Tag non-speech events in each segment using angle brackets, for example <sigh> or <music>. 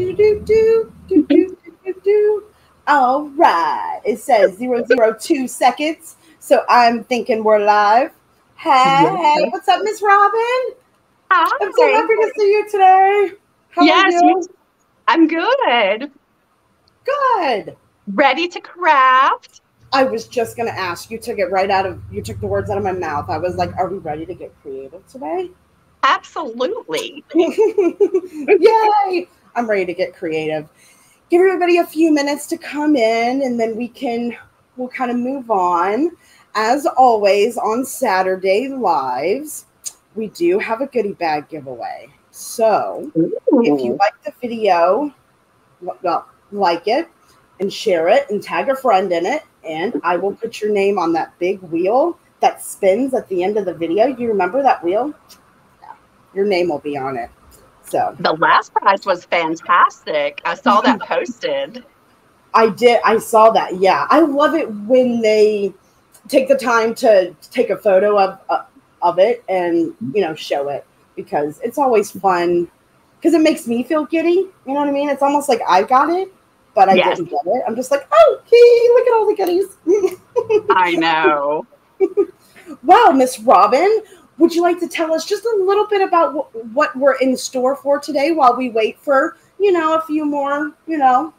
do do do do do do do. All right. It says zero zero two seconds. So I'm thinking we're live. Hey, Yes. what's up, Miss Robin? Hi. I'm so happy to see you today. How yes, are you? I'm good. Good. Ready to craft? I was just gonna ask. You took it right out of you took the words out of my mouth. I was like, are we ready to get creative today? Absolutely. <laughs> Yay! I'm ready to get creative. Give everybody a few minutes to come in and then we can we'll kind of move on. As always on Saturday lives, we do have a goodie bag giveaway. So if you like the video, well, like it and share it and tag a friend in it, and I will put your name on that big wheel that spins at the end of the video. You remember that wheel? Yeah. Your name will be on it. So The last prize was fantastic. I saw that <laughs> posted. I did. I saw that. Yeah, I love it when they take the time to take a photo of uh, of it and you know show it because it's always fun because it makes me feel giddy. You know what I mean? It's almost like I got it, but I Yes. didn't get it. I'm just like, oh, hey, look at all the goodies. <laughs> I know. <laughs> wow, Miss Robin, would you like to tell us just a little bit about wh- what we're in store for today while we wait for you know a few more you know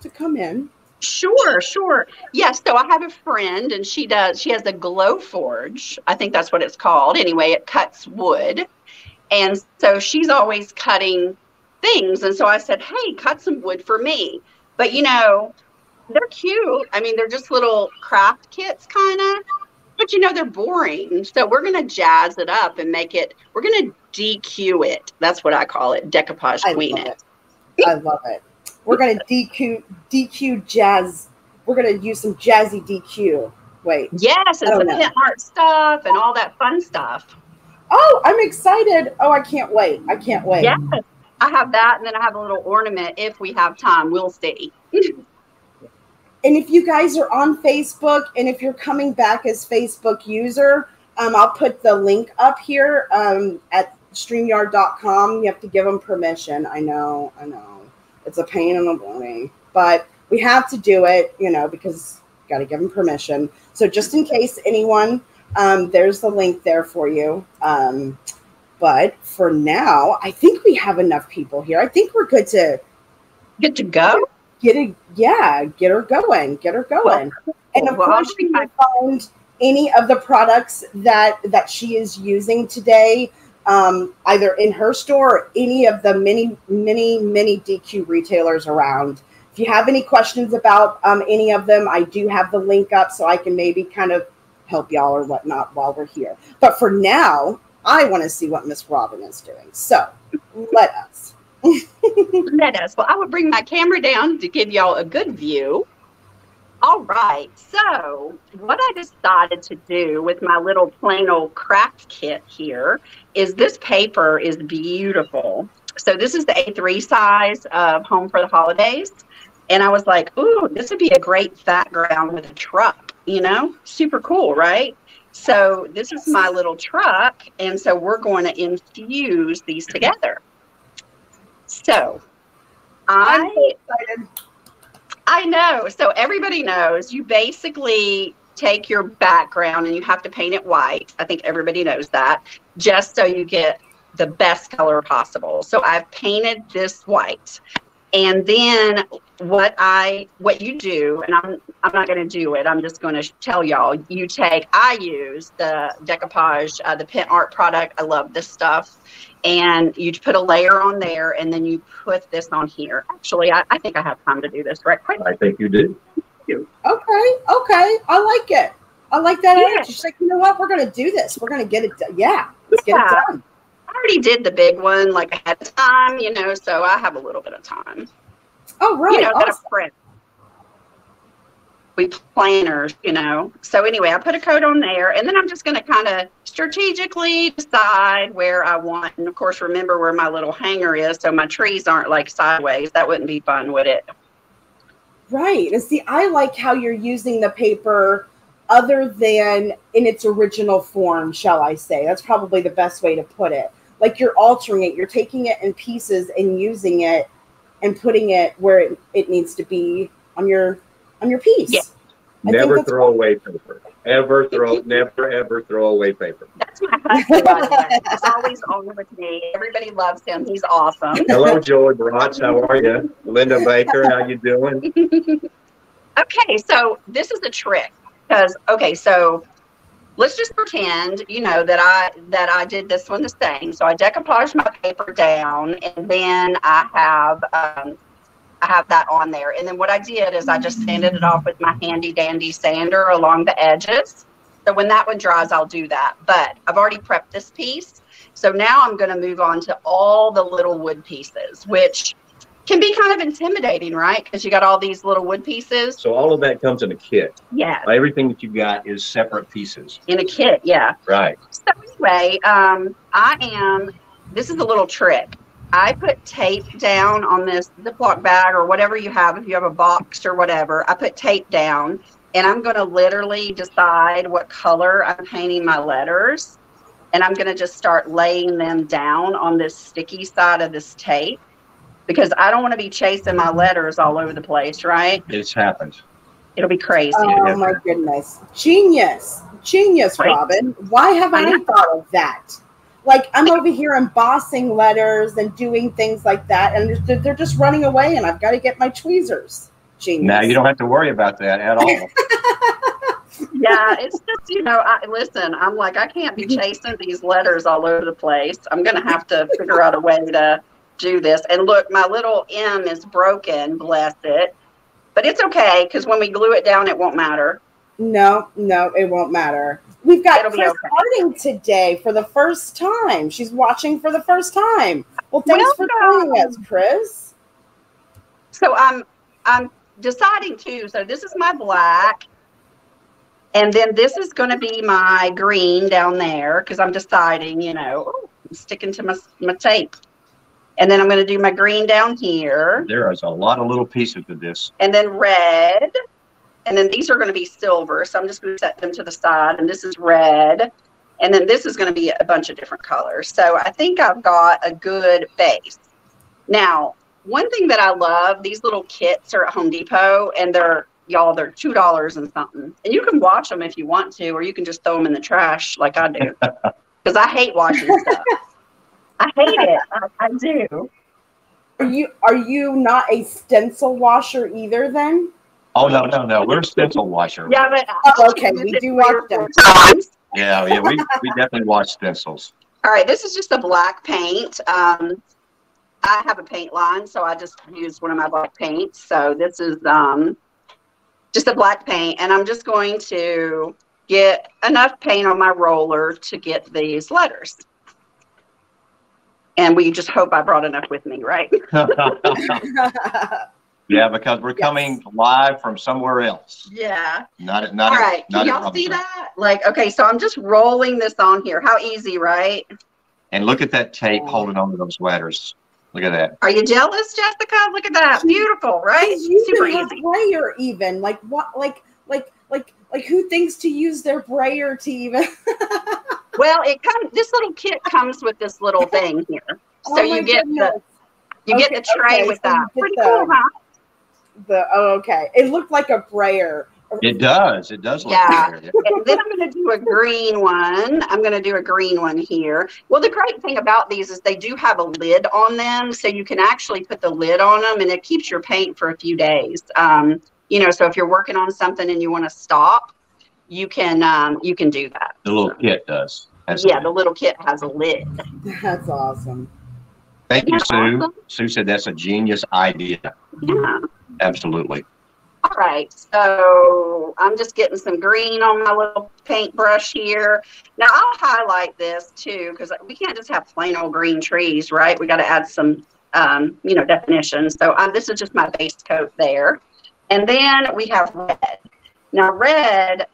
to come in? Sure, sure. Yes, so I have a friend and she does, she has a Glowforge. I think that's what it's called. Anyway, it cuts wood. And so she's always cutting things. And so I said, hey, cut some wood for me. But you know, they're cute. I mean, they're just little craft kits, kind of. But you know, they're boring. So we're going to jazz it up and make it, we're going to DQ it. That's what I call it, decoupage queen it. it. I love it. We're gonna DQ DQ jazz. We're gonna use some jazzy DQ. Wait. Yes, and Oh, some no. pin art stuff and all that fun stuff. Oh, I'm excited. Oh, I can't wait. I can't wait. Yes, I have that, and then I have a little ornament if we have time. We'll see. <laughs> And if you guys are on Facebook and if you're coming back as Facebook user, um, I'll put the link up here um, at streamyard.com. You have to give them permission. I know, I know. It's a pain in the booty, but we have to do it, you know, because got to give them permission. So just in case anyone, um, there's the link there for you. Um, but for now, I think we have enough people here. I think we're good to Good to go. Get it yeah get her going get her going. And of well, course you can find any of the products that that she is using today um, either in her store or any of the many many many dq retailers around. If you have any questions about um, any of them i do have the link up so i can maybe kind of help y'all or whatnot while we're here. But for now i want to see what miss robin is doing. So let us Let us. Well, I will bring my camera down to give y'all a good view. All right. So, what I decided to do with my little plain old craft kit here is this paper is beautiful. So, this is the A3 size of Home for the Holidays. And I was like, ooh, this would be a great background with a truck, you know? Super cool, right? So, this is my little truck. And so, we're going to infuse these together. So, i'm I excited I know. So everybody knows you basically take your background and you have to paint it white. I think everybody knows that just so you get the best color possible. So I've painted this white. And then what I what you do and I'm I'm not going to do it. I'm just going to tell y'all. You take I use the decoupage uh, the pin art product. I love this stuff. And you put a layer on there and then you put this on here. Actually, I, I think I have time to do this right quick. I think you do. Okay, okay. I like it. I like that Yeah. energy. She's like, you know what? We're gonna do this. We're gonna get it done. Yeah, let's get it done. I already did the big one like ahead of time, you know, so I have a little bit of time. Oh, right. You know, got awesome. a print. We planners, you know. So anyway, I put a coat on there, and then I'm just going to kind of strategically decide where I want. And of course, remember where my little hanger is, so my trees aren't like sideways. That wouldn't be fun, would it? Right. And see, I like how you're using the paper other than in its original form, shall I say. That's probably the best way to put it. Like you're altering it, you're taking it in pieces and using it and putting it where it, it needs to be on your on your piece. Yeah. I Never throw away paper. Ever throw, never ever throw away paper. That's my husband, by the way. He's always on with me. Everybody loves him. He's awesome. Hello, Joey Bratz. How are you? Linda Baker, how you doing? <laughs> Okay, so this is a trick because okay, so let's just pretend, you know, that I that I did this one the same. So I decoupage my paper down, and then I have um, I have that on there. And then what I did is I just sanded it off with my handy dandy sander along the edges. So when that one dries, I'll do that. But I've already prepped this piece. So now I'm going to move on to all the little wood pieces, which can be kind of intimidating, right? Because you got all these little wood pieces. So all of that comes in a kit. Yeah, Everything that you got is separate pieces. in a kit. Yeah. Right. So anyway, um, I am. This is a little trick. I put tape down on this Ziploc bag or whatever you have. If you have a box or whatever, I put tape down, and I'm going to literally decide what color I'm painting my letters, and I'm going to just start laying them down on this sticky side of this tape because I don't want to be chasing my letters all over the place. Right? It's happened. It'll be crazy. Oh my goodness. Genius. Genius, Right. Robin. Why have I I thought of that? Like I'm over here embossing letters and doing things like that, and they're, they're just running away, and I've got to get my tweezers. Genius. Now you don't have to worry about that at all. <laughs> yeah, it's just you know, I listen. I'm like, I can't be mm-hmm. chasing these letters all over the place. I'm gonna have to figure out a way to do this. And look, my little M is broken. Bless it, but it's okay because when we glue it down, it won't matter. No, no, it won't matter. We've got It'll Chris okay. Harding today for the first time. She's watching for the first time. Well, thanks for joining us, Chris. So I'm I'm deciding too. So this is my black. And then this is going to be my green down there because I'm deciding, you know, ooh, I'm sticking to my, my tape. And then I'm going to do my green down here. There is a lot of little pieces to this. and then red. And then these are going to be silver. So I'm just going to set them to the side. And this is red. And then this is going to be a bunch of different colors. So I think I've got a good base. Now, one thing that I love, these little kits are at Home Depot and they're, y'all, they're $2 and something. And you can watch them if you want to, or you can just throw them in the trash like I do. <laughs> Because I hate washing stuff. I hate it. I, I do. Are you are you not a stencil washer either? Then Oh no, no, no. We're a stencil washer. Yeah, but Oh, okay, we do three or watch them. yeah, yeah. We, we definitely watch stencils. All right, this is just a black paint. Um, I have a paint line, so I just used one of my black paints. So this is um, just a black paint, and I'm just going to get enough paint on my roller to get these letters. And we just hope I brought enough with me, right? <laughs> <laughs> <laughs> yeah, because we're coming live from somewhere else. Yeah. Not at not All at- not Can y'all see that? Like, okay, so I'm just rolling this on here. How easy, right? And look at that tape oh. holding on to those letters. Look at that. Are you jealous, Jessica? Look at that. Beautiful, right? you Super even easy. brayer even like what like like like like who thinks to use their brayer to even <laughs> Well, it comes. This little kit comes with this little <laughs> thing here, oh so Oh you get goodness. the you get the tray okay, with so that. Pretty the- cool, huh? The oh okay it looked like a brayer It does. It does look Yeah. there. And then I'm going to do a green one. I'm going to do a green one here. Well, the great thing about these is they do have a lid on them, so you can actually put the lid on them, and it keeps your paint for a few days. Um, you know, so if you're working on something and you want to stop, you can um, you can do that. The little kit does. Yeah, the little kit has a lid. that's awesome Thank you, Yeah, Sue. awesome. Sue said that's a genius idea. Yeah. Absolutely. All right, so I'm just getting some green on my little paintbrush here. Now I'll highlight this too because we can't just have plain old green trees, right? We got to add some, um, you know, definition. So um, this is just my base coat there, and then we have red. Now red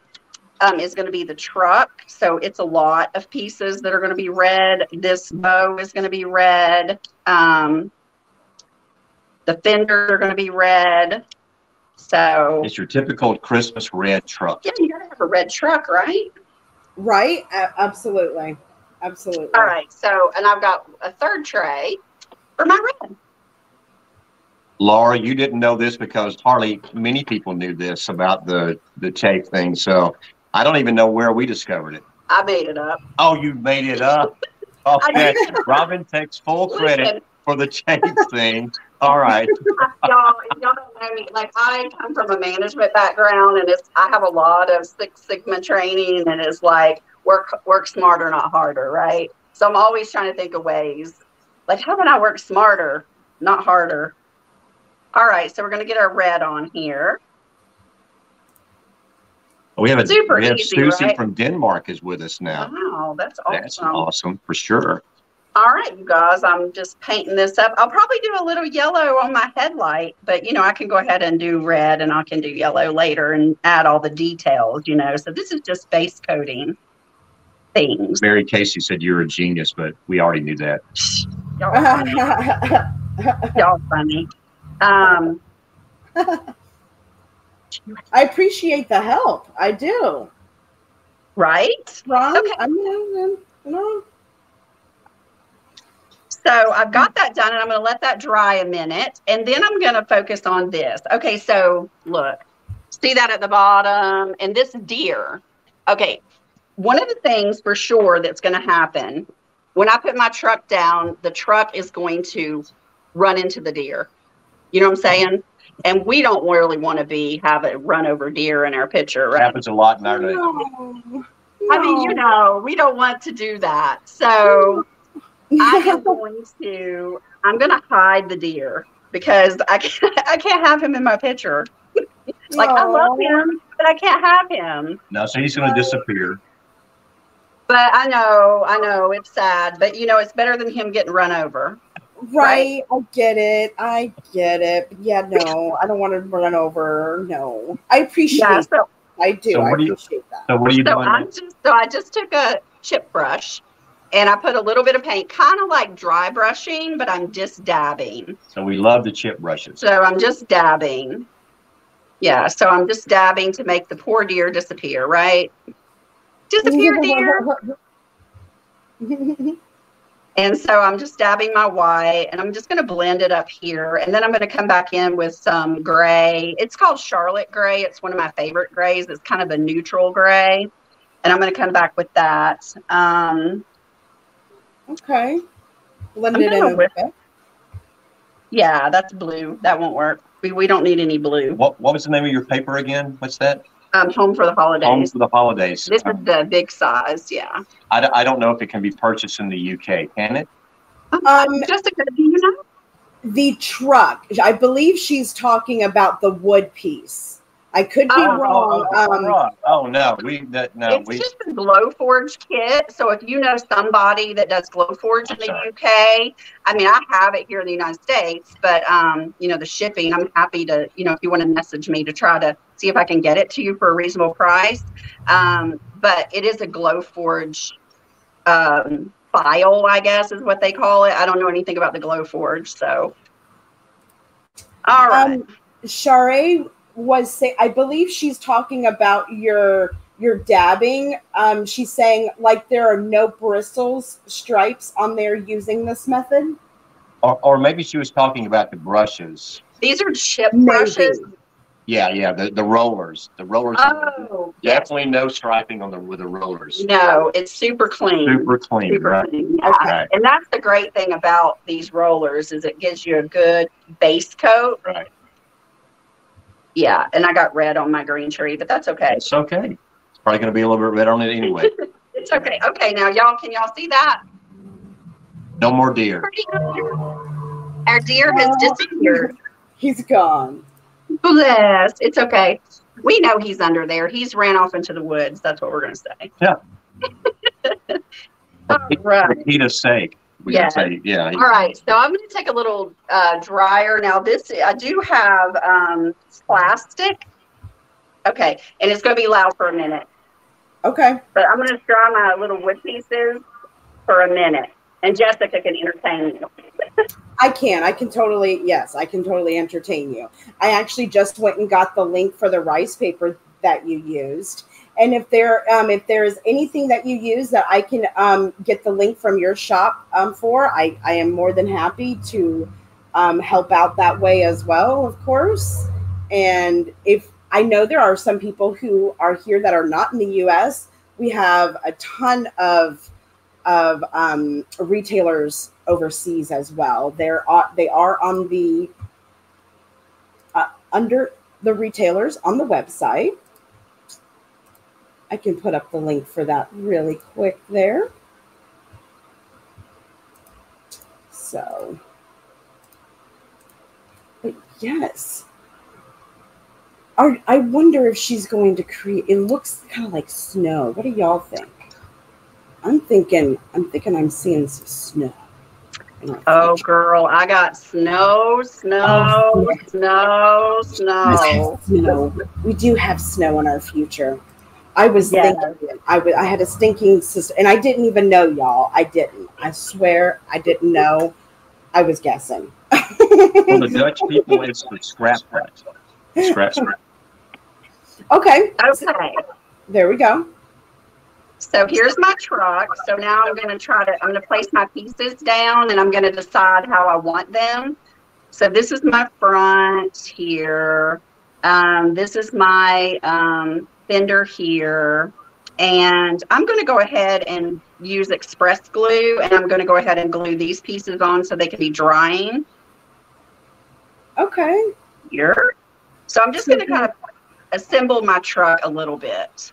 um, is going to be the truck, so it's a lot of pieces that are going to be red. This bow is going to be red. Um, the fenders are going to be red. So It's your typical Christmas red truck. yeah, you gotta have a red truck, right? right A- absolutely absolutely All right. So and I've got a third tray for my red. Laura, you didn't know this because hardly many people knew this about the the tape thing. So I don't even know where we discovered it. I made it up. Oh, you made it up. <laughs> Okay, Robin takes full <laughs> credit Listen, for the tape thing. All right. <laughs> y'all, y'all don't know me. Like I come from a management background, and it's I have a lot of Six Sigma training, and it's like work work smarter, not harder, right? So I'm always trying to think of ways, like how can I work smarter, not harder? All right, so we're gonna get our red on here. We have a Super we have easy, Susie right? from Denmark is with us now. Wow, that's awesome. That's awesome for sure. All right, you guys, I'm just painting this up. I'll probably do a little yellow on my headlight, but you know, I can go ahead and do red and I can do yellow later and add all the details, you know. So this is just base coating things. Mary Casey said you're a genius, but we already knew that. Y'all funny. <laughs> Y'all funny. Um, <laughs> I appreciate the help. I do. right? Ron, Okay. I mean, you know, So I've got that done and I'm going to let that dry a minute and then I'm going to focus on this. Okay, so look, see that at the bottom and this deer. Okay, one of the things for sure that's going to happen when I put my truck down, the truck is going to run into the deer. You know what I'm saying? And we don't really want to be have a run over deer in our picture, It happens a lot in our day. no, I mean, you know, we don't want to do that. So I am going to I'm going to hide the deer because I can't <laughs> I can't have him in my picture. Like I love him, but I can't have him. No, so he's going to disappear. But I know, I know it's sad, but you know it's better than him getting run over. Right, I get it. I get it. But yeah, no, I don't want to run over. No, I appreciate. Yeah, so I do. So I what do you- appreciate that. So what are you so doing? I'm just so I just took a chip brush and I put a little bit of paint, kind of like dry brushing, but I'm just dabbing. So we love the chip brushes. So I'm just dabbing. Yeah, so I'm just dabbing to make the poor deer disappear, right? Disappear, <laughs> deer. And so I'm just dabbing my white and I'm just going to blend it up here. And then I'm going to come back in with some gray. It's called Charlotte Gray. It's one of my favorite grays. It's kind of a neutral gray. And I'm going to come back with that. Um, okay. Blend I'm it in. gonna Okay. yeah, that's blue. That won't work. We, we don't need any blue. What What was the name of your paper again? What's that? Um, home for the Home holidays. for the holidays. This is the big size. Yeah. I, d- I don't know if it can be purchased in the UK. Can it? Um, Jessica, do you know? the truck. I believe she's talking about the wood piece. I could be Oh, wrong. Oh, um, right. oh no, we that no it's we. just a Glowforge kit. So if you know somebody that does Glowforge in the Sorry. UK, I mean, I have it here in the United States, but um, you know, the shipping, I'm happy to, you know, if you want to message me to try to see if I can get it to you for a reasonable price. Um, but it is a Glowforge um, file, I guess is what they call it. I don't know anything about the Glowforge, so. All right. Um, Share was say I believe she's talking about your your dabbing. Um, she's saying like there are no bristles, stripes on there using this method. Or, or maybe she was talking about the brushes. These are chip Maybe. brushes. Yeah, yeah, the, the rollers. The rollers. Oh, yes. Definitely no striping on the with the rollers. No, it's super clean. Super clean, Super right? clean. Yeah. Right. And that's the great thing about these rollers is it gives you a good base coat. Right. Yeah, and I got red on my green tree, but that's okay. It's okay. It's probably going to be a little bit red on it anyway. <laughs> It's okay. Okay, now y'all, can y'all see that? No more deer. Our deer has disappeared. He's gone. Bless. It's okay. We know he's under there. He's ran off into the woods. That's what we're going to say. Yeah. <laughs> All right. For Peter's sake, we Yeah. can say, yeah. All right, so I'm going to take a little uh, dryer. Now, this, I do have um, plastic. Okay, and it's going to be loud for a minute. Okay. But I'm going to dry my little wood pieces for a minute. And Jessica can entertain you. I can. I can totally, yes, I can totally entertain you. I actually just went and got the link for the rice paper that you used. And if there, um, if there is anything that you use that I can um, get the link from your shop um, for, I, I am more than happy to um, help out that way as well, of course. And if I know there are some people who are here that are not in the US, we have a ton of of um, retailers overseas as well. They're they are on the uh, under the retailers on the website. I can put up the link for that really quick there. So, but yes. I wonder if she's going to create. It looks kind of like snow. What do y'all think? I'm thinking. I'm thinking. I'm seeing some snow. Oh, girl, I got snow, snow, oh, snow, snow, snow. We do have snow in our future. I was yes. thinking. I, w- I had a stinking sister, and I didn't even know y'all. I didn't. I swear, I didn't know. I was guessing. For the <laughs> Dutch people, it's the scrap hut. Scrap scrap. Okay. Okay. There we go. So here's my truck. So now I'm going to try to, I'm going to place my pieces down and I'm going to decide how I want them. So this is my front here. Um, this is my um, fender here. And I'm going to go ahead and use express glue and I'm going to go ahead and glue these pieces on so they can be drying. Okay. Here. So I'm just going to kind of assemble my truck a little bit.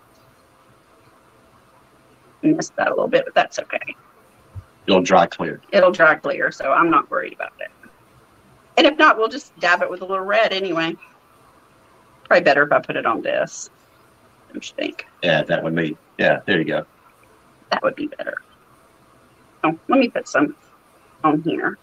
missed that a little bit, but that's okay. It'll dry clear. It'll dry clear, so I'm not worried about it. And if not, we'll just dab it with a little red anyway. Probably better if I put it on this. Don't you think? Yeah, that would be. Yeah, there you go. That would be better. Oh, let me put some on here.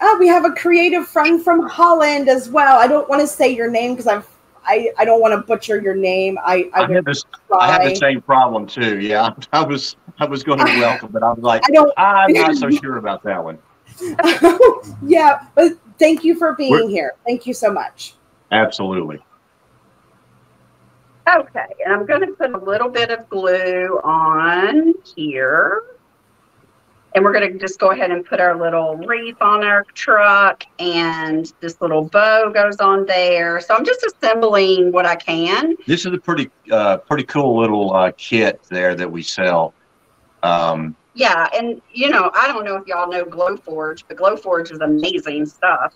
Oh, we have a creative friend from Holland as well. I don't want to say your name because I've I, I don't want to butcher your name. I I, I have this. I have the same problem too. Yeah, <laughs> I was I was going to welcome, but I was like, <laughs> I don't. I'm not so <laughs> sure about that one. yeah, but thank you for being We're, here. Thank you so much. Absolutely. Okay, and I'm going to put a little bit of glue on here. And we're going to just go ahead and put our little wreath on our truck and this little bow goes on there. So I'm just assembling what I can. This is a pretty, uh, pretty cool little uh, kit there that we sell. Um, yeah, and you know, I don't know if y'all know Glowforge, but Glowforge is amazing stuff.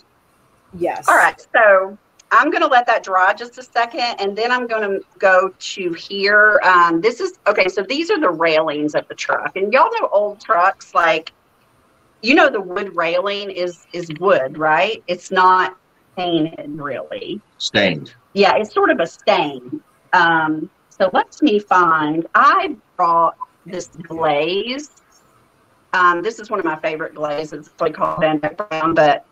Yes. All right, so I'm going to let that dry just a second, and then I'm going to go to here. Um, this is okay. So these are the railings of the truck, and y'all know old trucks like, you know, the wood railing is is wood, right? It's not painted really. Stained. Yeah, it's sort of a stain. Um, so let me find. I brought this glaze. Um, this is one of my favorite glazes. It's like called Van Brown, but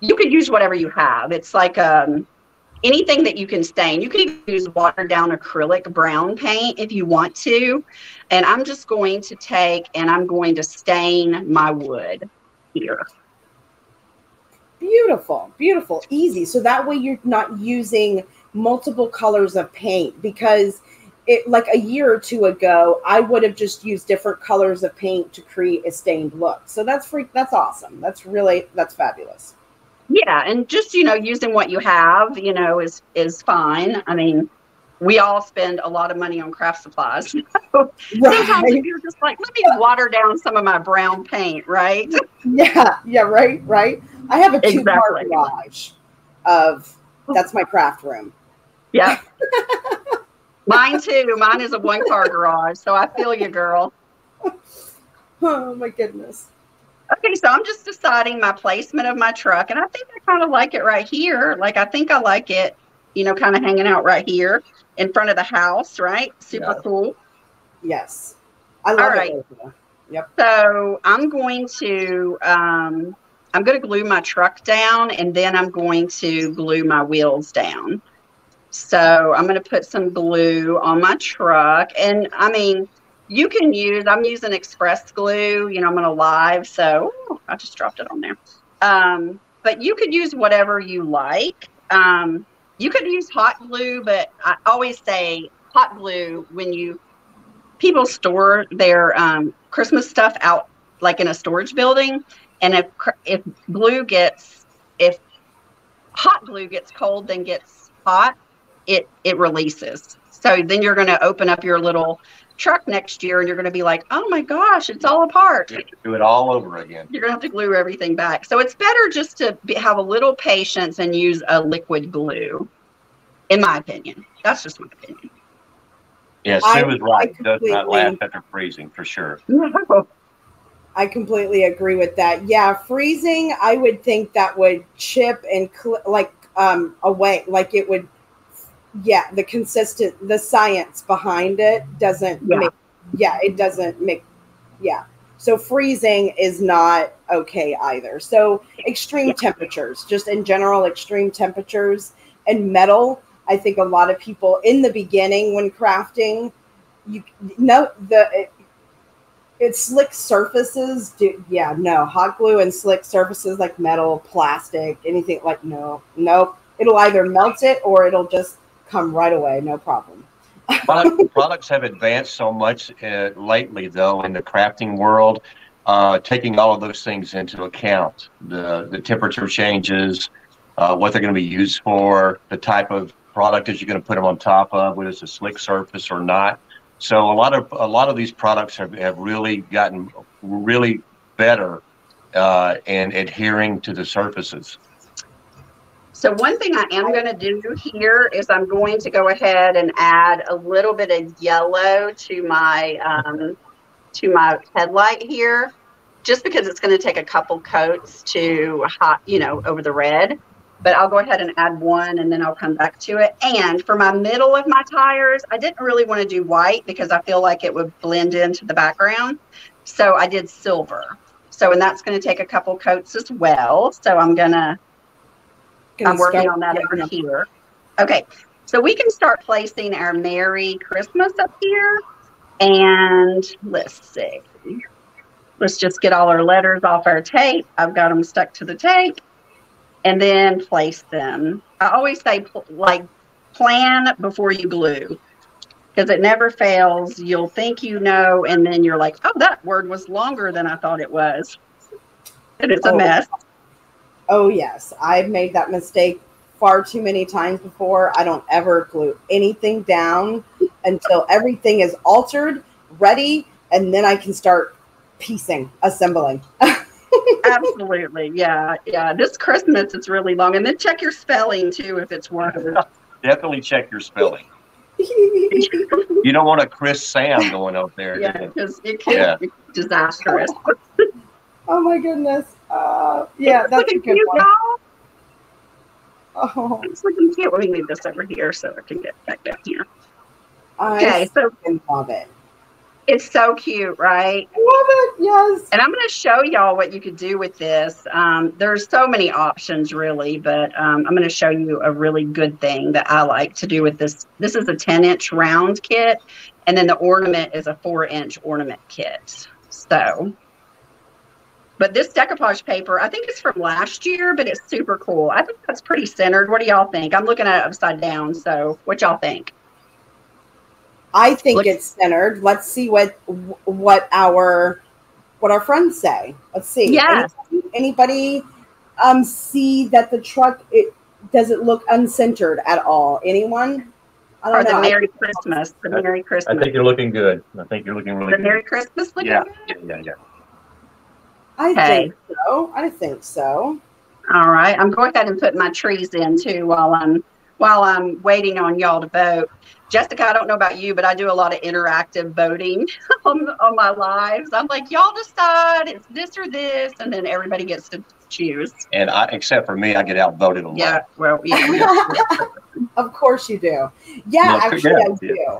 you could use whatever you have. It's like um, anything that you can stain. You can use watered down acrylic brown paint if you want to. And I'm just going to take and I'm going to stain my wood here. Beautiful, beautiful, easy. So that way you're not using multiple colors of paint because it like a year or two ago, I would have just used different colors of paint to create a stained look. So that's free that's awesome. That's really that's fabulous yeah and just you know using what you have you know is is fine. I mean we all spend a lot of money on craft supplies. <laughs> Right. sometimes you're just like let me water down some of my brown paint right? <laughs> Yeah yeah right right. I have a two exactly. garage of that's my craft room. Yeah. <laughs> Mine too. Mine is a one car garage so i feel you girl. Oh my goodness Okay, so I'm just deciding my placement of my truck, and I think I kind of like it right here. Like I think I like it, you know, kind of hanging out right here in front of the house, right? Super yeah. cool. Yes, I love All right. it. Yep. So I'm going to um, I'm going to glue my truck down, and then I'm going to glue my wheels down. So I'm going to put some glue on my truck, and I mean you can use, I'm using express glue, you know, I'm going to live. So ooh, I just dropped it on there. Um, but you could use whatever you like. Um, you could use hot glue, but I always say hot glue when you, people store their um, Christmas stuff out like in a storage building. And if, if glue gets if hot glue gets cold, then gets hot, it it releases. So then you're going to open up your little truck next year and you're going to be like, oh my gosh, it's all apart. Do it all over again. You're going to have to glue everything back. So it's better just to be, have a little patience and use a liquid glue, in my opinion. That's just my opinion. Yeah, I- Sue was right. I It does not completely- last after freezing for sure. <laughs> I completely agree with that. Yeah, freezing, I would think that would chip and cl- like um away, like it would. Yeah, the consistent, the science behind it doesn't Yeah. make. Yeah, it doesn't make. Yeah, so freezing is not okay either. So extreme temperatures, just in general, extreme temperatures and metal. I think a lot of people in the beginning when crafting, you know the it, it's slick surfaces do yeah no hot glue and slick surfaces like metal plastic anything like no nope it'll either melt it or it'll just come right away no problem <laughs> Product, products have advanced so much uh, lately, though, in the crafting world, uh, taking all of those things into account the, the temperature changes, uh, what they're going to be used for, the type of product that you're going to put them on top of, whether it's a slick surface or not. So a lot of a lot of these products have, have really gotten really better uh, in adhering to the surfaces. So one thing I am going to do here is I'm going to go ahead and add a little bit of yellow to my um, to my headlight here, just because it's going to take a couple coats to hot, you know, over the red. But I'll go ahead and add one, and then I'll come back to it. And for my middle of my tires, I didn't really want to do white because I feel like it would blend into the background. So I did silver. So and that's going to take a couple coats as well. So I'm gonna Gonna I'm working start on that over here. Okay, so we can start placing our Merry Christmas up here. And let's see. Let's just get all our letters off our tape. I've got them stuck to the tape. And then place them. I always say, like, plan before you glue. Because it never fails. You'll think you know, and then you're like, oh, that word was longer than I thought it was. And it's a Oh. mess. Oh yes i've made that mistake far too many times before i don't ever glue anything down until everything is altered ready and then i can start piecing assembling <laughs> Absolutely. Yeah. Yeah. This Christmas it's really long. And then check your spelling too if it's word. Definitely check your spelling. <laughs> You don't want a Chris Sam going out there. yeah, because it could Yeah. be disastrous. <laughs> oh my goodness uh, yeah It's that's a good cute, one y'all. oh, It's looking cute. Let me move this over here so I can get back down here. i Okay, so love it it's so cute, right? love it yes And I'm going to show y'all what you could do with this. Um, there's so many options, really, but um, I'm going to show you a really good thing that I like to do with this. This is a 10 inch round kit, and then the ornament is a four inch ornament kit. So, but this decoupage paper, I think it's from last year, but it's super cool. I think that's pretty centered. What do y'all think? I'm looking at it upside down. So, what y'all think? I think Look- it's centered. Let's see what what our what our friends say. Let's see. Yes. Anybody, anybody um see that the truck it does it look uncentered at all? Anyone? I Or don't the know. Merry Christmas? The Merry Christmas. I think you're looking good. I think you're looking really The good. Merry Christmas looking Yeah, good? yeah, yeah, yeah. I Okay. think so. I think so. All right, I'm going ahead and put my trees in too while I'm while I'm waiting on y'all to vote. Jessica, I don't know about you, but I do a lot of interactive voting <laughs> on, on my lives. I'm like, y'all decide it's this or this, and then everybody gets to choose. And I, except for me, I get outvoted a lot. Yeah, well, yeah, <laughs> Of course you do. Yeah, No, actually yeah, I do.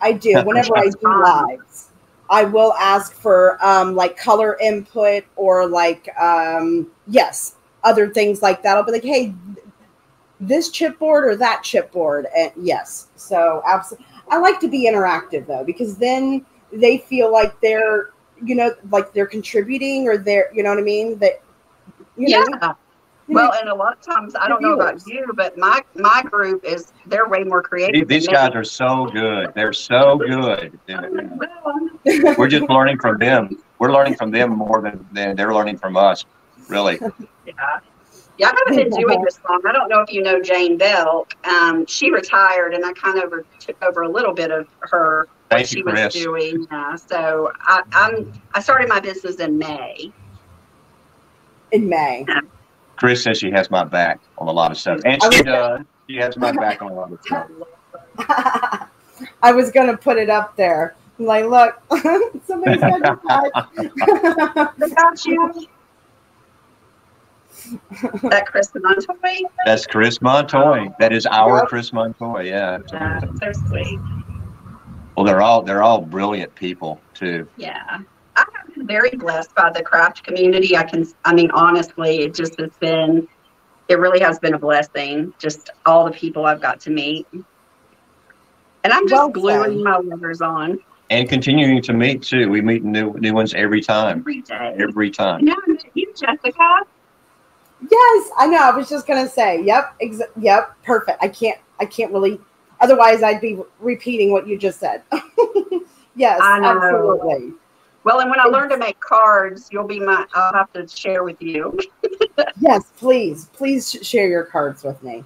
I do. Whenever I do <laughs> um, lives, I will ask for um like color input or like um yes, other things like that. I'll be like, hey, this chipboard or that chipboard. And yes. So absolutely I like to be interactive though, because then they feel like they're you know, like they're contributing or they're you know what I mean? That you yeah. know, you Well, and a lot of times, I don't know about you, but my my group is they're way more creative. These than guys are so good. They're so good. <laughs> We're just learning from them. We're learning from them more than, than they're learning from us, really. Yeah. Yeah, I haven't been doing this long. I don't know if you know Jane Belk. Um, she retired, and I kind of took over a little bit of her Thank what she you, was Chris. doing. Yeah, so I, I'm I started my business in May. In May. Chris says she has my back on a lot of stuff, and I she was- does. She has my <laughs> back on a lot of stuff. I was gonna put it up there. I'm like, look, <laughs> somebody's got your back. I <laughs> got you. that Chris Montoy. That's Chris Montoy. Oh. That is our Yep. Chris Montoy. Yeah. Yeah, so sweet. Well, they're all they're all brilliant people too. Yeah. I've been very blessed by the craft community. I can, I mean, honestly, it just has been, it really has been a blessing. Just all the people I've got to meet. And I'm just Well gluing said. my lovers on And continuing to meet too. We meet new new ones every time. every day. Every time. Yeah, you, Jessica. Yes, I know. I was just gonna say, yep, ex- yep, perfect. I can't, I can't really. Otherwise, I'd be repeating what you just said. <laughs> yes, I know. absolutely. Well, and when I learn to make cards, you'll be my, I'll have to share with you. <laughs> Yes, please, please share your cards with me.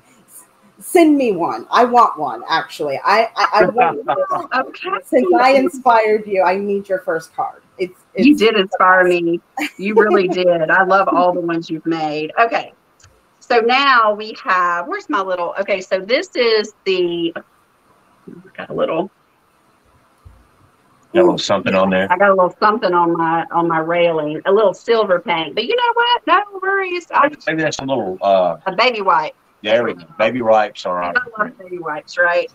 Send me one. I want one. Actually, I, I, I want. <laughs> Okay. Since I inspired you, I need your first card. It's, it's You did inspire me. <laughs> You really did. I love all the ones you've made. Okay. So now we have, where's my little, okay, so this is the, oh, got a little, Got a little something on there. I got a little something on my, on my railing, a little silver paint, but you know what? No worries. I, Maybe that's a little. uh a baby wipe. There we go. Baby wipes are I on. got a lot of baby wipes, right?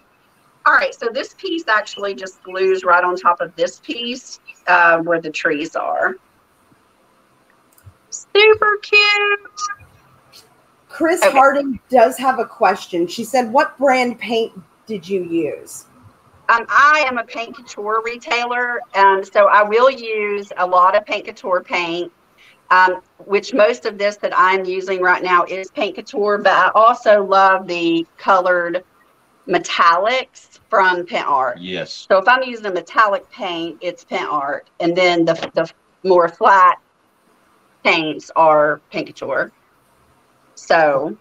All right, so this piece actually just glues right on top of this piece uh, where the trees are. Super cute. Chris Okay. Harding does have a question. She said, "What brand paint did you use?" Um, I am a paint couture retailer, and so I will use a lot of paint couture paint, um, which most of this that I'm using right now is paint couture, but I also love the colored metallics from Paint Art. Yes. So if I'm using a metallic paint, it's Paint Art, and then the the more flat paints are paint couture. So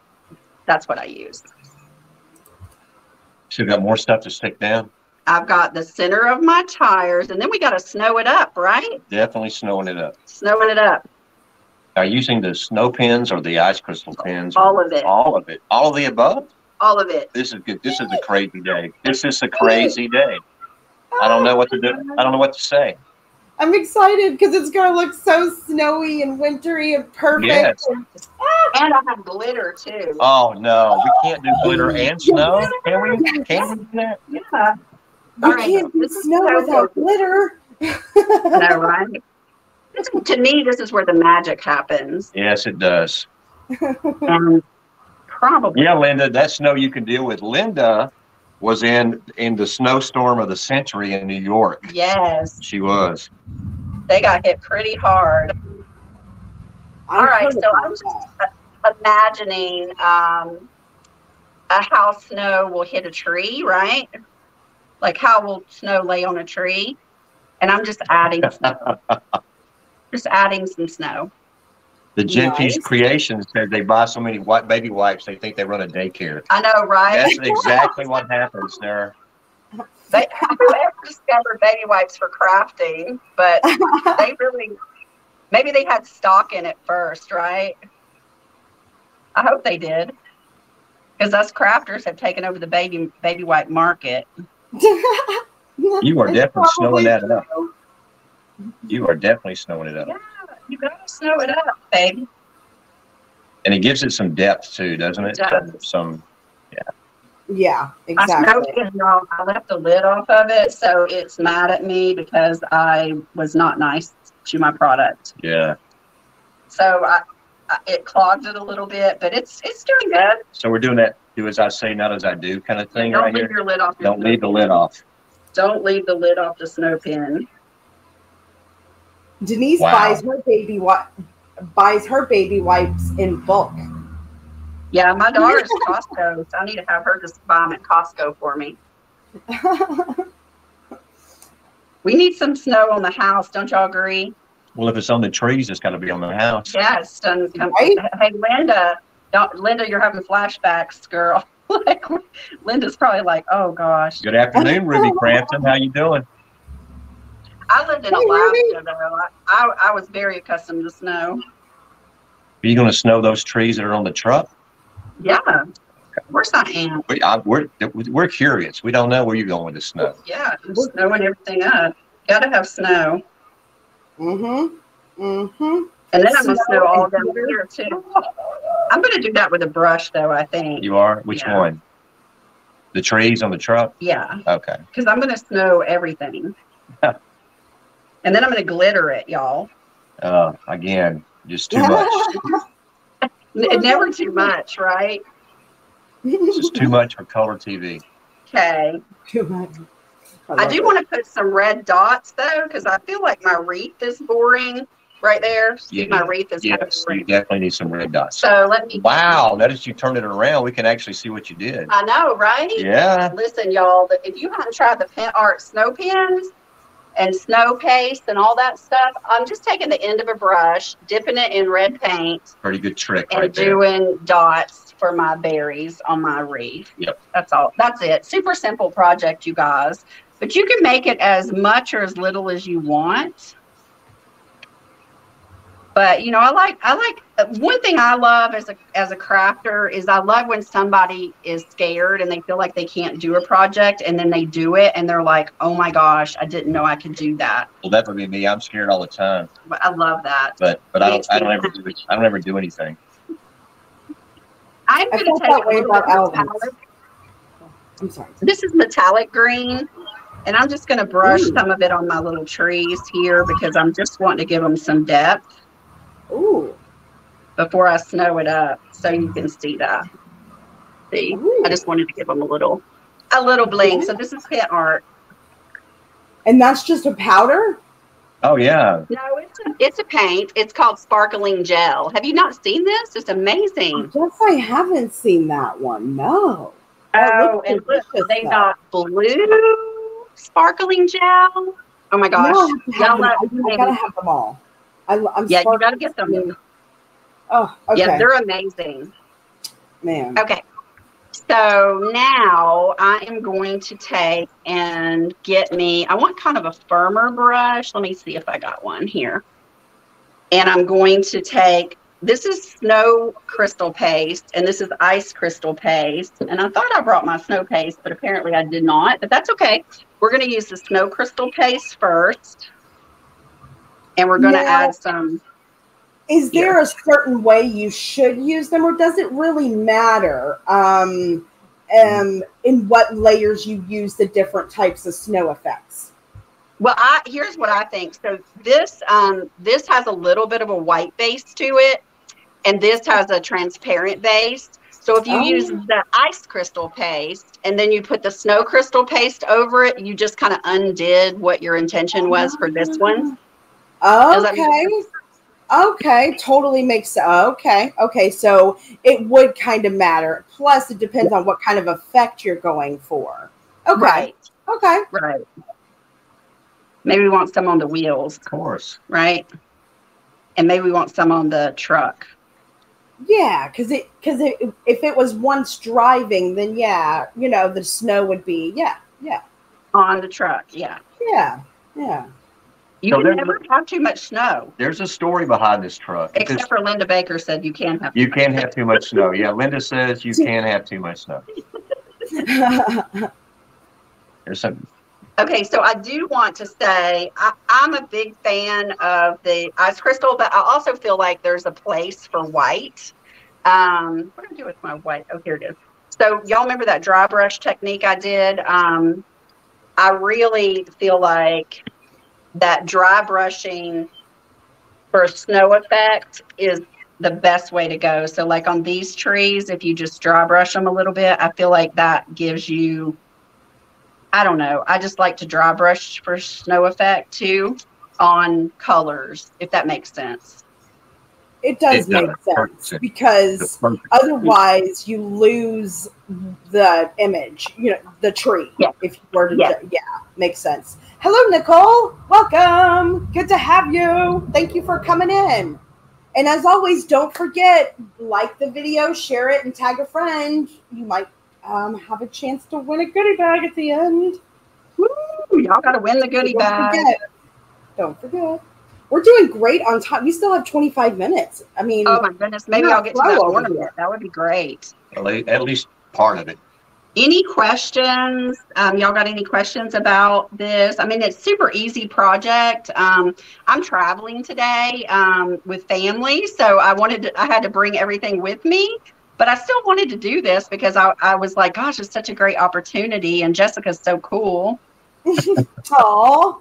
that's what I use. So we got more stuff to stick down. I've got the center of my tires, and then we got to snow it up, right? Definitely snowing it up. Snowing it up, Are you using the snow pins or the ice crystal pins? all of it, All of it. All of the above. all of it. This is good. This is a crazy day. This is a crazy day. I don't know what to do. I don't know what to say. I'm excited because it's gonna look so snowy and wintry and perfect. Yes. And- And I have glitter too. Oh no, we can't do glitter and snow. Can we? Can we do that? Yeah, you All right, can't do this snow so without cool. glitter. I know, <laughs> right? This- to me, this is where the magic happens, Yes, it does. and probably Yeah, Linda, that snow you can deal with. Linda was in in the snowstorm of the century in New York. yes, She was. they got hit pretty hard. I All right, heard so I'm just imagining um, a how snow will hit a tree, right? Like how will snow lay on a tree? And I'm just adding, <laughs> snow. just adding some snow. The Gentees Nice. Creations said they buy so many white baby wipes they think they run a daycare. I know, right? That's exactly what happens there. They, whoever discovered baby wipes for crafting, but they <laughs> really, maybe they had stock in it first, right? I hope they did, because us crafters have taken over the baby baby wipe market. You are <laughs> definitely snowing probably that up. You are definitely snowing it up. Yeah, you gotta snow it up, baby. And it gives it some depth too, doesn't it? It does. Some Yeah, I snowed exactly. it, y'all. I left the lid off of it, so it's mad at me because I was not nice to my product. yeah. So I, I it clogged it a little bit, but it's it's doing good. So we're doing that do as I say, not as I do kind of thing Don't right leave here. your lid off. your Don't leave the lid off. Don't leave the lid off the snow pin. Denise Wow. buys her baby wi- buys her baby wipes in bulk. Yeah, my daughter's <laughs> Costco, so I need to have her just buy them at Costco for me. <laughs> We need some snow on the house, don't y'all agree? Well, if it's on the trees, it's got to be on the house. Yes, and um, Right? hey Linda, Don't, Linda, you're having flashbacks, girl. <laughs> like Linda's probably like, oh gosh. Good afternoon, Ruby Crampton. How you doing? I lived in Hey, Alaska though. I, I, I was very accustomed to snow. Are you going to snow those trees that are on the truck? Yeah. Where's that ant? We, I, we're we're curious. We don't know where you're going to snow. Yeah, just snowing everything up. Gotta have snow. Mm-hmm. Mm-hmm. And then I'm gonna Snow snow all down here too. I'm gonna do that with a brush though, I think. You are? Which Yeah. one? The trees on the truck? Yeah, Okay. because I'm gonna snow everything. <laughs> and then I'm gonna glitter it, y'all. Uh, again, just too much. <laughs> N- Never too much, right? This is too much for color TV. Okay. Too much. I do want to put some red dots though, because I feel like my wreath is boring right there. See, Yeah. my wreath is kind of Yes, you definitely need some red dots. So let me. Wow, that you turned it around, we can actually see what you did. I know, right? Yeah. Listen, y'all, if you haven't tried the Pentart snow pens and snow paste and all that stuff, I'm just taking the end of a brush, dipping it in red paint, Pretty good trick and right there. doing dots for my berries on my wreath. Yep. That's all. That's it. Super simple project, you guys. But you can make it as much or as little as you want. But you know, I like I like uh, one thing I love as a as a crafter is I love when somebody is scared and they feel like they can't do a project and then they do it and they're like, "Oh my gosh, I didn't know I could do that." Well, that would be me. I'm scared all the time, But I love that. but but I don't I don't ever do. I don't ever do anything. I'm going to take that a way little about Elvis. metallic I'm sorry. This is metallic green, and I'm just going to brush Ooh. some of it on my little trees here because I'm just wanting to give them some depth Ooh. before I snow it up, so you can see that. See, Ooh. I just wanted to give them a little, a little bling. So this is Pentart. And that's just a powder? Oh yeah, No, it's a, it's a paint. It's called sparkling gel. Have you not seen this? It's amazing. Yes, I haven't seen that one. No. Oh, That and look, delicious, they though. got blue sparkling gel. Oh my gosh, No, I, have to have Yellow them. I, I gotta have them all. I, I'm yeah, you got to get them. Oh, okay. Yeah, they're amazing. Man. Okay. So now I am going to take and get me, I want kind of a firmer brush. Let me see if I got one here. And I'm going to take, this is snow crystal paste and this is ice crystal paste. And I thought I brought my snow paste, but apparently I did not, but that's okay. We're going to use the snow crystal paste first. And we're going to add some, Is there a certain way you should use them, or does it really matter um, um, in what layers you use the different types of snow effects? Well, I here's what I think. So this um this has a little bit of a white base to it, and this has a transparent base. So if you Oh. use the ice crystal paste and then you put the snow crystal paste over it, you just kind of undid what your intention was for this one. Does that make Okay. Okay, totally makes sense. Okay, okay, so it would kind of matter. Plus, it depends on what kind of effect you're going for. Okay, Right, okay, right. Maybe we want some on the wheels, of course. right? And maybe we want some on the truck. yeah, because it because it, if it was once driving, then yeah, you know the snow would be yeah, yeah, On the truck, yeah. yeah, yeah. You So can never have too much snow. There's a story behind this truck. Because Except for Linda Baker said you can't have you can't have too much snow. Yeah, Linda says you <laughs> can't have too much snow. There's some. Okay, so I do want to say I, I'm a big fan of the ice crystal, but I also feel like there's a place for white. Um, what do I do with my white? Oh, here it is. So y'all remember that dry brush technique I did? Um, I really feel like that dry brushing for snow effect is the best way to go. So like on these trees, if you just dry brush them a little bit, I feel like that gives you I don't know. I just like to dry brush for snow effect too on colors, if that makes sense. It does It make does. sense because otherwise you lose the image you know the tree Yeah. if you were to Yeah. yeah makes sense hello nicole welcome good to have you thank you for coming in And as always, don't forget, like the video, share it, and tag a friend. You might um, have a chance to win a goodie bag at the end. Woo, y'all got to win the goodie Don't bag. forget. Don't forget. We're doing great on time. We still have 25 minutes. I mean, Oh my goodness, maybe I'll get to that over ornament. here. That would be great. At at least part of it. Any questions? Um, y'all got any questions about this? I mean, it's super easy project. Um, I'm traveling today um, with family, so I wanted to, I had to bring everything with me, but I still wanted to do this because I, I was like, gosh, it's such a great opportunity, and Jessica's so cool. <laughs> Aw.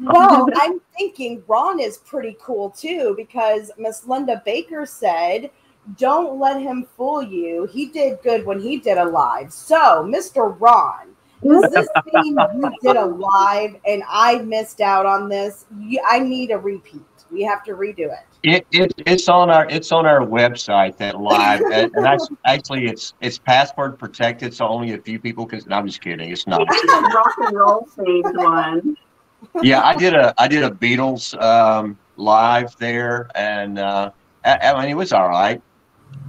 Well, <laughs> I'm thinking Ron is pretty cool too because Miss Linda Baker said, "Don't let him fool you. He did good when he did a live." So, Mr. Ron, does <laughs> this mean you did a live and I missed out on this? You, I need a repeat. We have to redo it. It, it it's on our it's on our website that live <laughs> and and that's actually it's it's password protected so only a few people can. No, I'm just kidding. It's not. This is a rock and roll themed one. Yeah, I did a I did a Beatles um, live there, and uh, I, I mean it was all right.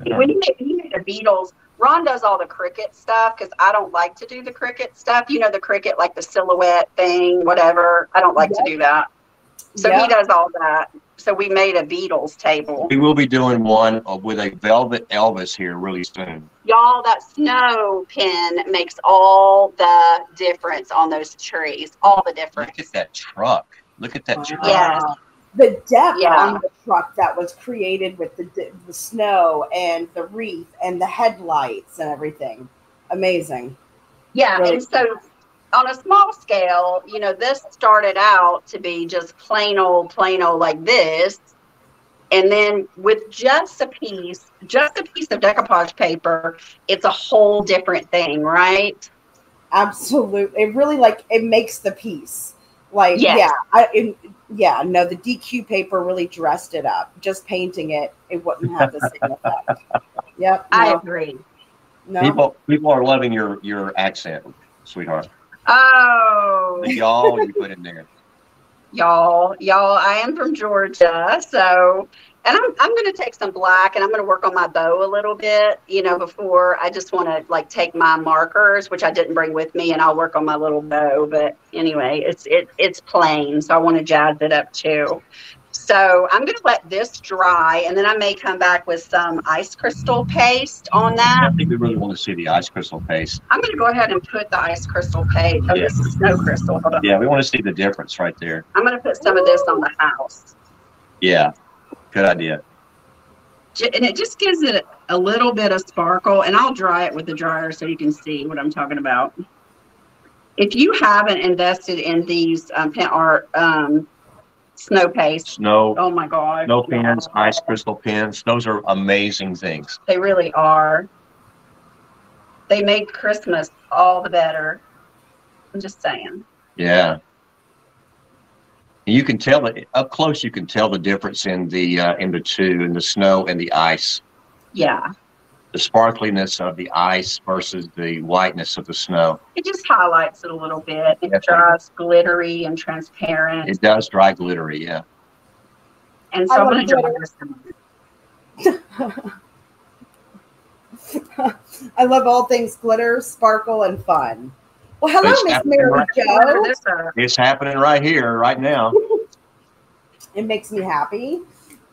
When he made, he made the Beatles, Ron does all the Cricut stuff because I don't like to do the Cricut stuff. You know, the Cricut, like the silhouette thing, whatever. I don't like to do that. So he does all that. So we made a Beatles table. We will be doing one with a Velvet Elvis here really soon. Y'all, that snow pin makes all the difference on those trees. All the difference. Look difference. at that truck. Look at that truck. Yes. The depth Yeah. on the truck that was created with the the snow and the wreath and the headlights and everything. Amazing. Yeah, Really and so on a small scale, you know, this started out to be just plain old, plain old like this. And then with just a piece, just a piece of decoupage paper, it's a whole different thing, right? Absolutely. It really like it makes the piece. Like Yes. yeah, I it, yeah, no, the DQ paper really dressed it up. Just painting it, it wouldn't have the same effect. Yep. I agree. no. People people are loving your your accent, sweetheart. Oh, The y'all you put in there. <laughs> y'all, y'all, I am from Georgia, so and I'm I'm gonna take some black and I'm gonna work on my bow a little bit, you know, before I just wanna like take my markers, which I didn't bring with me, and I'll work on my little bow. But anyway, it's it it's plain, so I want to jazz it up too. So I'm gonna let this dry and then I may come back with some ice crystal paste on that. I think we really want to see the ice crystal paste. I'm gonna go ahead and put the ice crystal paste. Oh, Yeah. this is snow crystal. Hold on. Yeah, we want to see the difference right there. I'm gonna put some of this on the house. Yeah, good idea. And it just gives it a little bit of sparkle and i'll dry it with the dryer so you can see what i'm talking about if you haven't invested in these um, Pentart um, snow paste Snow, oh my god snow pins, ice crystal pins. Those are amazing things. they really are they make christmas all the better i'm just saying Yeah. You can tell it up close. You can tell the difference in the uh, in the two, in the snow and the ice. yeah The sparkliness of the ice versus the whiteness of the snow. it just highlights it a little bit it Yes. dries glittery and transparent It does dry glittery. Yeah. and so I i'm going to dry glitter. this one. I love all things glitter, sparkle, and fun. Well, hello, It's Miss Mary right Jo. It's happening right here, right now. <laughs> It makes me happy.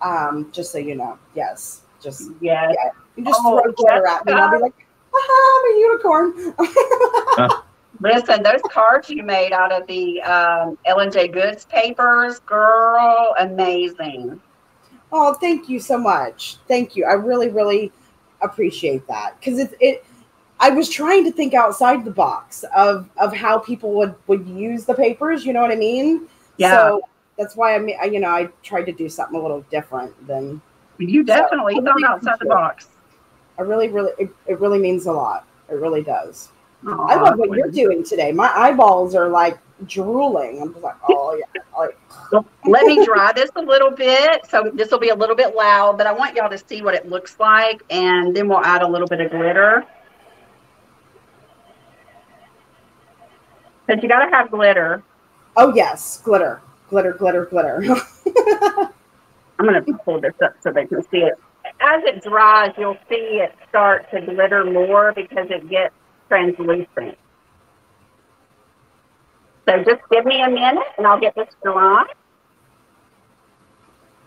Um, just so you know, yes, just yes you just Oh, throw glitter at me, I'll be like, "Ah, I'm a unicorn." <laughs> Listen, those cards you made out of the um, Ellen J. Goods papers, girl, amazing. Oh, thank you so much. Thank you. I really, really appreciate that because it, it. I was trying to think outside the box of of how people would would use the papers. You know what I mean? Yeah, So that's why I mean, you know, I tried to do something a little different than you definitely I thought outside the box. I really, really. It, it really means a lot. It really does. I love what you're doing today. My eyeballs are like drooling. I'm just like, oh yeah, like Let me dry this a little bit. So this will be a little bit loud, but I want y'all to see what it looks like. And then we'll add a little bit of glitter. Because you got to have glitter. oh yes, glitter, glitter, glitter, glitter. <laughs> I'm going to pull this up so they can see it. As it dries, you'll see it start to glitter more because it gets translucent. So just give me a minute and I'll get this dry.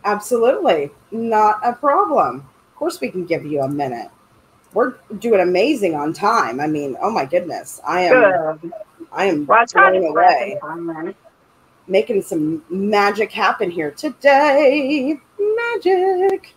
Absolutely. Not a problem. Of course, we can give you a minute. We're doing amazing on time. I mean, oh my goodness. I am Good. I am Well, I blown away. away. Making some magic happen here today. Magic.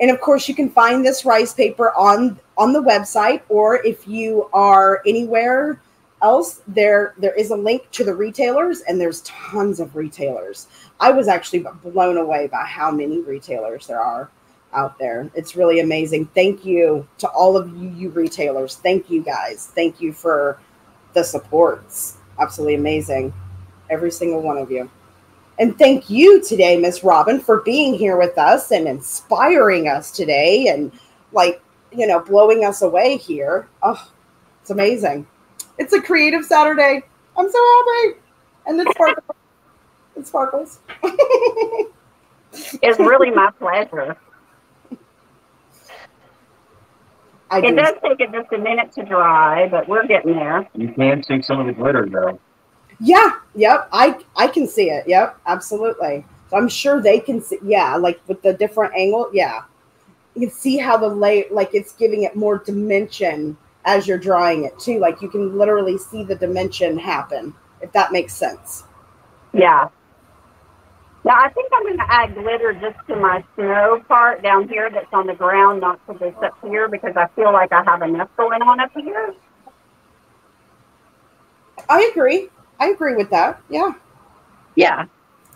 And of course, you can find this rice paper on on the website, or if you are anywhere else, there there is a link to the retailers, and there's tons of retailers. I was actually blown away by how many retailers there are out there. It's really amazing. Thank you to all of you, you retailers. Thank you guys. Thank you for the supports. Absolutely amazing. Every single one of you. And thank you today, Miss Robin, for being here with us and inspiring us today and like, you know, blowing us away here. Oh, it's amazing. It's a creative Saturday. I'm so happy. And it sparkles. <laughs> It sparkles. <laughs> It's really my pleasure. I It do. does take it just a minute to dry, but we're getting there. You can see some of the glitter though. Yeah, yep. I I can see it. Yep, absolutely. So I'm sure they can see. Yeah, like with the different angle. Yeah, you can see how the layer, like it's giving it more dimension as you're drawing it too. Like you can literally see the dimension happen. If that makes sense. Yeah. Now I think I'm going to add glitter just to my snow part down here that's on the ground, not to this up here, because I feel like I have enough going on up here. I agree. I agree with that. Yeah. Yeah.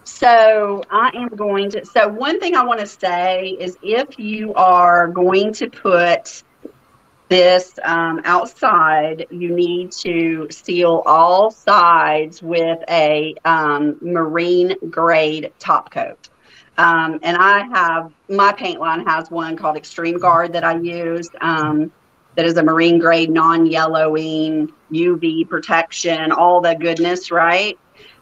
So I am going to. So one thing I want to say is, if you are going to put this um, outside, you need to seal all sides with a um, marine grade top coat. Um, and I have my paint line has one called Extreme Guard that I use. That is a marine grade, non-yellowing, UV protection, all the goodness, right?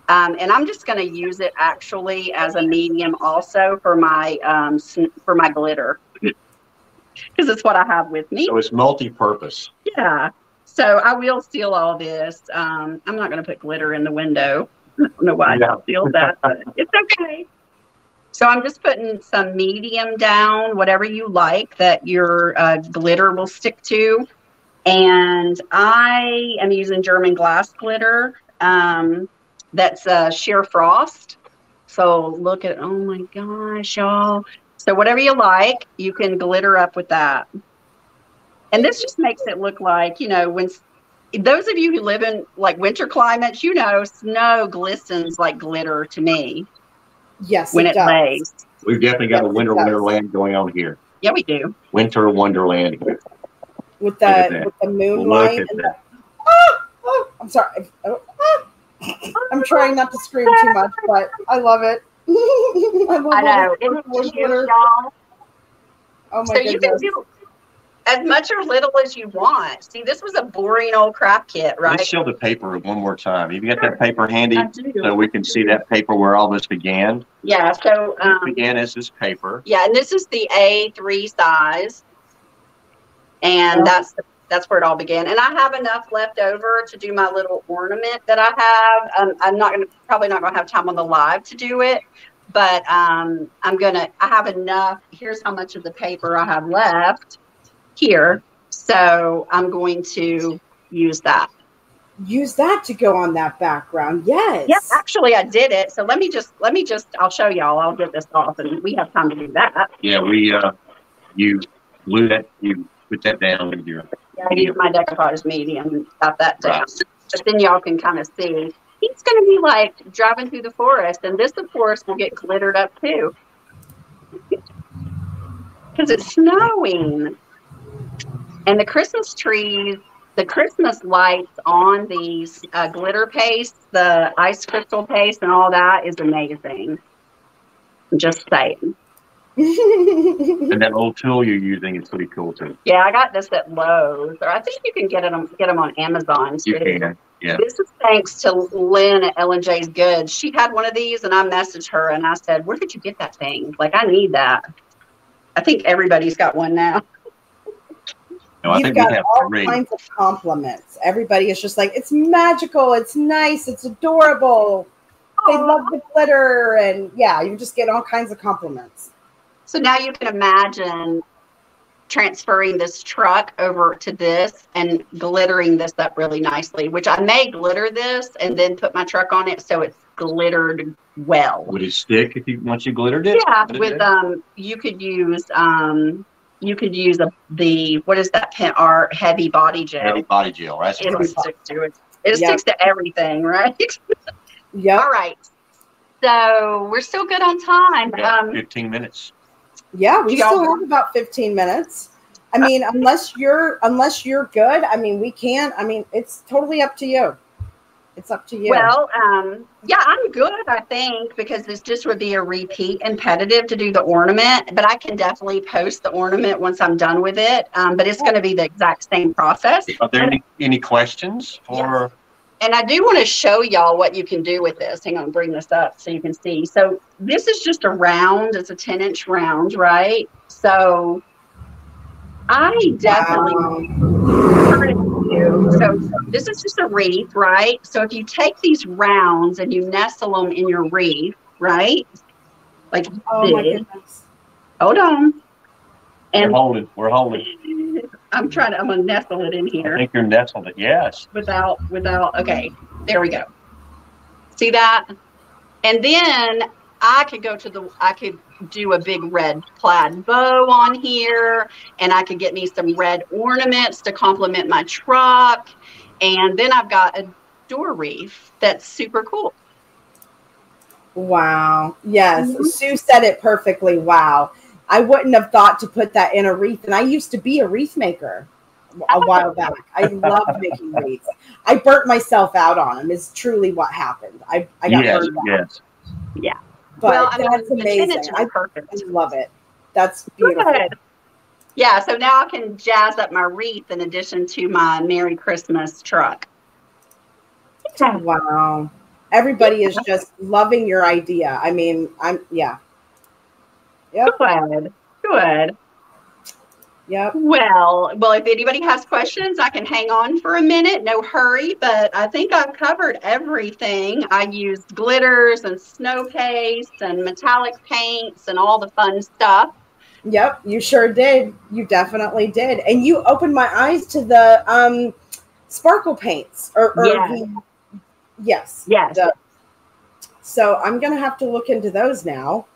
Um, and I'm just going to use it actually as a medium also for my um, for my glitter because it's what I have with me. So it's multi-purpose. Yeah. So I will seal all this. Um, I'm not going to put glitter in the window. <laughs> I don't know why Yeah. I sealed that, but it's okay. So I'm just putting some medium down, whatever you like that your uh, glitter will stick to. And I am using German glass glitter. Um, that's uh, sheer frost. So look at, oh my gosh, y'all. So whatever you like, you can glitter up with that. And this just makes it look like, you know, when those of you who live in like winter climates, you know, snow glistens like glitter to me Yes. when it, does. lays. We've definitely got a Yes, it winter wonderland going on here. Yeah, Yeah, we do. Winter wonderland. with Look the that. with the Look moonlight. at and the, that. Ah! Oh, I'm sorry. Oh, <laughs> ah! I'm trying not to scream too much, but I love it. <laughs> I love I know. all the Isn't purple it cute, y'all? Oh my So you can do as much or little as you want. See, this was a boring old crap kit, right? Let's show the paper one more time. You got that paper handy so we can see that paper where all this began. Yeah. So This um, began as this paper. yeah, and this is the A3 size, and that's that's where it all began. And I have enough left over to do my little ornament that I have. Um, I'm not gonna probably not gonna have time on the live to do it, but um, I'm gonna. I have enough. Here's how much of the paper I have left here. So I'm going to use that. Use that to go on that background. Yes. Yep, actually I did it. So let me just let me just I'll show y'all. I'll get this off and we have time to do that. Yeah, we uh you glue that you put that down with your I used my decoupage medium and got that down. Right. But then y'all can kind of see. He's going to be like driving through the forest, and this, of course, will get glittered up too. Because it's snowing. And the Christmas trees, the Christmas lights on these uh, glitter paste, the ice crystal paste, and all that is amazing. Just saying. <laughs> And that old tool you're using is pretty cool too. Yeah, I got this at Lowe's, or I think you can get it on get them on Amazon too. You can. Yeah. This is thanks to Lynn at Ellen J's Goods. She had one of these, and I messaged her and I said, "Where did you get that thing? Like, I need that." I think everybody's got one now. <laughs> No, I You've think got we have all three. kinds of compliments. Everybody is just like, it's magical, it's nice, it's adorable. They love the glitter, and yeah, you just get all kinds of compliments. So now you can imagine transferring this truck over to this and glittering this up really nicely, which I may glitter this and then put my truck on it so it's glittered well. Would it stick if you once you glittered it? Yeah, Would it with um, you could use um, you could use a, the what is that Pentart heavy body gel. Heavy body gel. That's It'll right. stick to it. It Yeah. sticks to everything, right? <laughs> yeah All right. So we're still good on time. Yeah, Um, 15 minutes. Yeah, we still have about 15 minutes. I mean, unless you're unless you're good, I mean, we can't. I mean, it's totally up to you. It's up to you. Well, um, yeah, I'm good, I think, because this just would be a repeat imperative to do the ornament. But I can definitely post the ornament once I'm done with it. Um, but it's going to be the exact same process. Are there any, any questions for? And I do want to show y'all what you can do with this. Hang on, bring this up so you can see. So this is just a round. It's a 10 inch round, right? So I definitely Wow. Turn it to you. So this is just a wreath, right? So if you take these rounds and you nestle them in your wreath, right? Like Oh my this. goodness. Hold on. We're holding. We're holding. <laughs> I'm trying to I'm gonna nestle it in here. I here. think you're nestled it. Yes. without without okay there we go see that and then i could go to the i could do a big red plaid bow on here and i could get me some red ornaments to complement my truck and then i've got a door wreath that's super cool Wow. Yes. Mhm. Sue said it perfectly. Wow. I wouldn't have thought to put that in a wreath. And I used to be a wreath maker a while back. I love making wreaths. I burnt myself out on them, is truly what happened. I, I got yes. burned out. Yes. But well i mean that's amazing. I, perfect I love it. That's beautiful. Good. yeah so now i can jazz up my wreath in addition to my merry christmas truck Wow. Everybody is just loving your idea. I mean, I'm, yeah. Yep. good good Yep. Well, well, if anybody has questions, I can hang on for a minute. No hurry, but I think I've covered everything. I used glitters and snow paste and metallic paints and all the fun stuff. Yep, you sure did. You definitely did. And you opened my eyes to the um sparkle paints or, or Yeah. the- yes. Yes. the- so I'm gonna have to look into those now.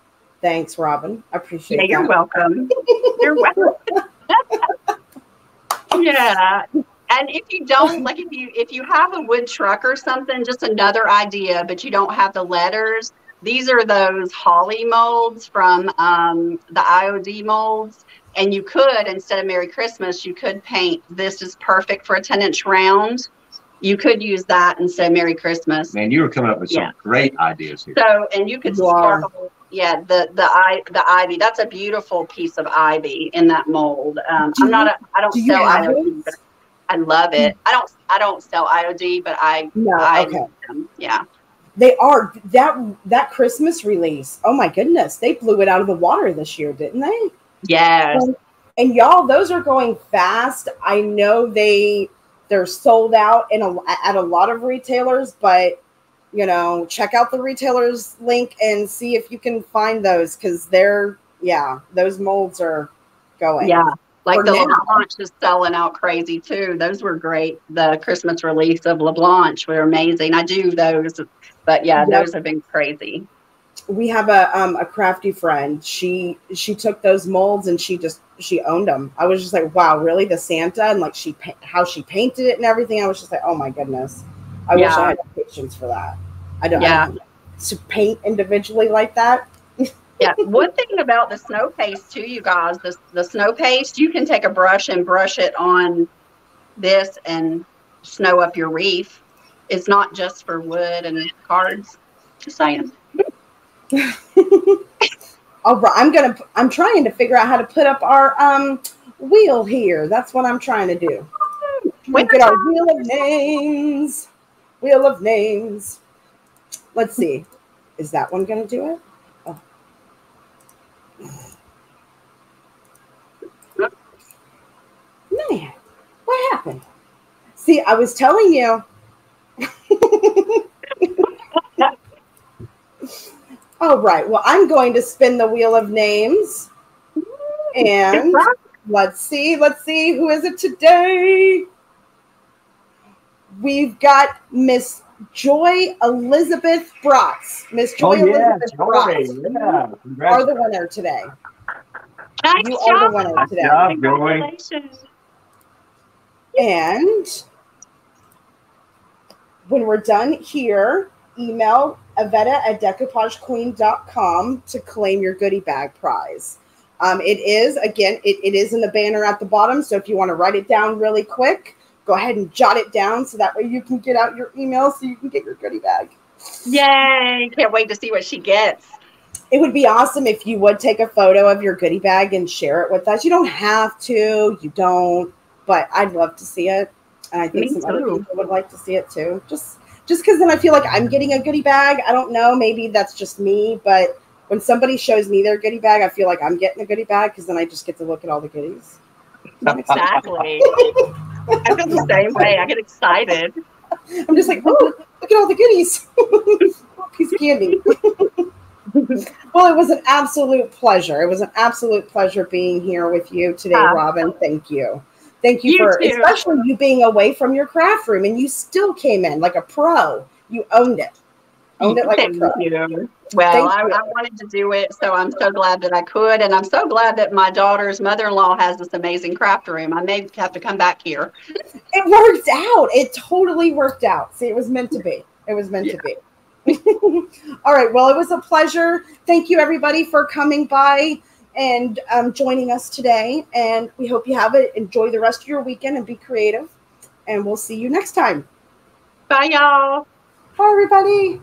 Thanks, Robin. I appreciate Yeah, you're welcome. you're <laughs> welcome. Yeah. And if you don't like if you if you have a wood truck or something, just another idea, but you don't have the letters, these are those holly molds from um, the IOD molds. And you could, instead of Merry Christmas, you could paint this is perfect for a 10 inch round. You could use that and say Merry Christmas. Man, you were coming up with some Yeah. great ideas here. So, and you could You are. sparkle, yeah, the the i the ivy. That's a beautiful piece of ivy in that mold. Um, I'm not a, I don't do sell IOD, but I love it. I don't I don't sell IOD, but I No, I okay. um, yeah. They are that that Christmas release. Oh my goodness, they blew it out of the water this year, didn't they? Yes. And, and y'all, those are going fast. I know they they're sold out in a, at a lot of retailers, but you know, check out the retailers link and see if you can find those because they're yeah, those molds are going. Yeah. Like the now. LeBlanc is selling out crazy too. Those were great. The Christmas release of LeBlanc were amazing. I do those, but yeah, Yeah. those have been crazy. we have a um a crafty friend. She she took those molds and she just she owned them. I was just like, wow, really the Santa and like she how she painted it and everything. I was just like, oh my goodness. I wish I had patience for that. I don't. Yeah. I to paint individually like that. <laughs> Yeah. One thing about the snow paste too, you guys, the the snow paste, you can take a brush and brush it on this and snow up your reef. It's not just for wood and cards. Just saying. <laughs> All right, I'm gonna. I'm trying to figure out how to put up our um wheel here. That's what I'm trying to do. Look at our wheel of names. Wheel of names. Let's see. Is that one gonna do it? Oh. Man, what happened? See, I was telling you. <laughs> All right. Well, I'm going to spin the wheel of names. And let's see, let's see, who is it today? We've got Miss Joy Elizabeth Bratz. Miss Joy Oh, yeah, Elizabeth Joy, Bratz. yeah. Congrats. are the winner today. Nice You are the job. winner today. job, Joy. Congratulations. And when we're done here, email Avetta at decoupagequeen.com to claim your goodie bag prize. Um, it is, again, it, it is in the banner at the bottom. So if you want to write it down really quick, go ahead and jot it down so that way you can get out your email so you can get your goodie bag. Yay! Can't wait to see what she gets. It would be awesome if you would take a photo of your goodie bag and share it with us. You don't have to, you don't, but I'd love to see it. And I think Me some other people would like to see it too. Just just because then I feel like I'm getting a goodie bag. I don't know, maybe that's just me, but when somebody shows me their goodie bag, I feel like I'm getting a goodie bag because then I just get to look at all the goodies. Exactly. <laughs> I feel the same way. I get excited. I'm just like, oh, look at all the goodies. <laughs> Piece of candy. <laughs> well, it was an absolute pleasure. It was an absolute pleasure being here with you today. Robin. Thank you. Thank you, You for too. especially you being away from your craft room and you still came in like a pro. You owned it. Owned it like a pro. you. Well, I. I wanted to do it, so I'm so glad that I could, and I'm so glad that my daughter's mother-in-law has this amazing craft room. I may have to come back here. It worked out. It totally worked out. See, it was meant to be. It was meant to be. <laughs> All right. Well, it was a pleasure. Thank you, everybody, for coming by and um, joining us today. And we hope you have it. Enjoy the rest of your weekend and be creative. And we'll see you next time. Bye, y'all. Bye, everybody.